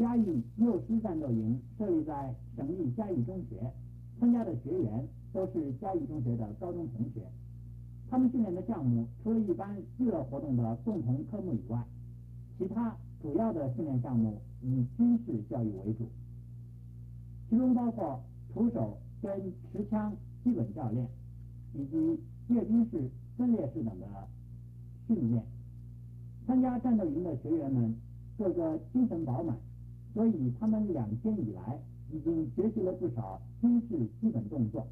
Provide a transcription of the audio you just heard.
嘉义幼师战斗营设立在省立嘉义中学，参加的学员都是嘉义中学的高中同学。他们训练的项目除了一般娱乐活动的共同科目以外，其他主要的训练项目以军事教育为主，其中包括徒手跟持枪基本教练，以及阅兵式、分列式等的训练。参加战斗营的学员们个个精神饱满，所以他们两天以来已经学习了不少军事基本动作。